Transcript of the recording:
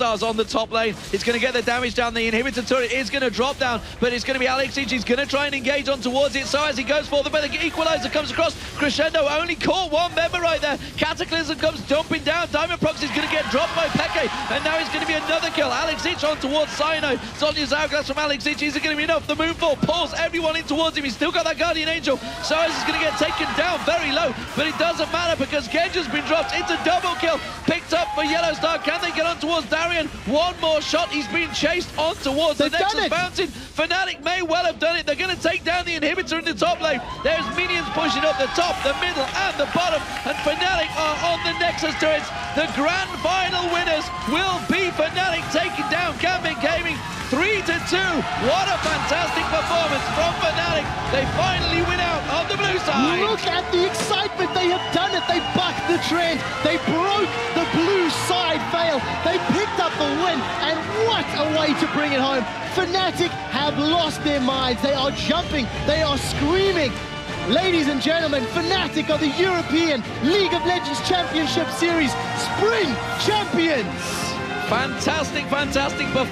Stars on the top lane. It's going to get the damage down. The inhibitor turret is going to drop down, but it's going to be Alex. He's going to try and engage on towards it. So as he goes for the but the equalizer comes across. Crescendo only caught one member right there. Cataclysm comes jumping down. Diamondprox is going to get dropped by Peke, and now he's going to be another kill. Alex Ich on towards Cyno. Zhonya's hourglass from Alex Ich. Is it going to be enough? The moonfall pulls everyone in towards him. He's still got that Guardian Angel. So is going to get taken down very low, but it doesn't matter because Genja has been dropped. It's a double kill. Picked up for Yellowstar. Can they get on towards One more shot. He's been chased on towards They've the Nexus. Fountain. Fnatic may well have done it. They're going to take down the inhibitor in the top lane. There's minions pushing up the top, the middle, and the bottom. And Fnatic are on the Nexus turrets. The grand final winners will be Fnatic taking down Gambit Gaming 3 to 2. What a fantastic performance from Fnatic. They finally win out on the blue side. Look at the excitement. They have done it. They bucked the trend. They broke the blue side veil. They picked what a way to bring it home. Fnatic have lost their minds. They are jumping. They are screaming. Ladies and gentlemen, Fnatic are the European League of Legends Championship Series Spring Champions. Fantastic, fantastic performance.